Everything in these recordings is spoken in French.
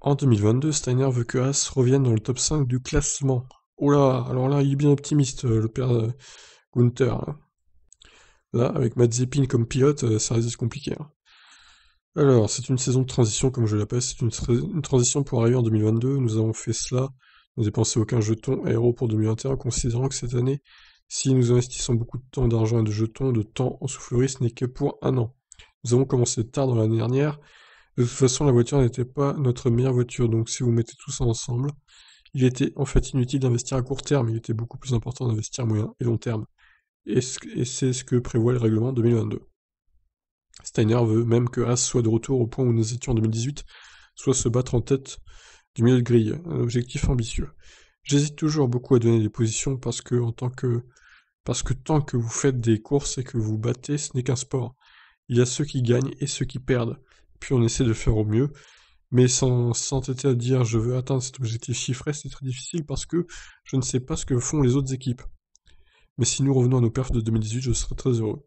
En 2022, Steiner veut que Haas revienne dans le top 5 du classement. Oh là, alors là, il est bien optimiste, euh, le père euh, Gunther. hein. Là, avec Mazepin comme pilote, euh, ça risque compliqué. hein. Alors, c'est une saison de transition, comme je l'appelle, c'est une transition pour arriver en 2022. Nous avons fait cela, nous dépensé aucun jeton aéro pour 2021, considérant que cette année, si nous investissons beaucoup de temps, d'argent et de jetons, de temps en soufflerie, ce n'est que pour un an. Nous avons commencé tard dans l'année dernière, de toute façon, la voiture n'était pas notre meilleure voiture, donc si vous mettez tout ça ensemble, il était en fait inutile d'investir à court terme, il était beaucoup plus important d'investir moyen et long terme. Et ce- et c'est ce que prévoit le règlement 2022. Steiner veut même que Haas soit de retour au point où nous étions en 2018, soit se battre en tête du milieu de grille, un objectif ambitieux. J'hésite toujours beaucoup à donner des positions parce que en tant que parce que tant que vous faites des courses et que vous battez, ce n'est qu'un sport. Il y a ceux qui gagnent et ceux qui perdent. Puis on essaie de faire au mieux, mais sans s'entêter à dire je veux atteindre cet objectif chiffré, c'est très difficile parce que je ne sais pas ce que font les autres équipes. Mais si nous revenons à nos perfs de 2018, je serai très heureux.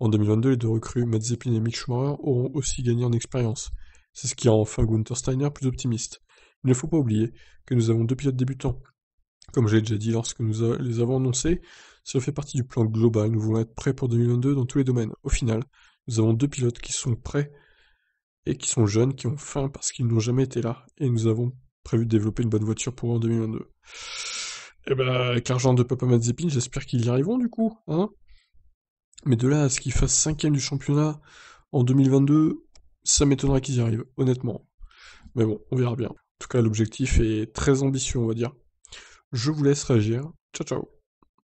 En 2022, les deux recrues, Mazepin et Mick Schumacher, auront aussi gagné en expérience. C'est ce qui rend enfin Gunther Steiner plus optimiste. Il ne faut pas oublier que nous avons deux pilotes débutants. Comme je l'ai déjà dit lorsque nous les avons annoncés, cela fait partie du plan global, nous voulons être prêts pour 2022 dans tous les domaines. Au final, nous avons deux pilotes qui sont prêts et qui sont jeunes, qui ont faim parce qu'ils n'ont jamais été là, et nous avons prévu de développer une bonne voiture pour en 2022. Et ben, avec l'argent de Papa Mazepin, j'espère qu'ils y arriveront du coup, hein. Mais de là à ce qu'ils fassent cinquième du championnat en 2022, ça m'étonnerait qu'ils y arrivent, honnêtement. Mais bon, on verra bien. En tout cas, l'objectif est très ambitieux, on va dire. Je vous laisse réagir. Ciao, ciao.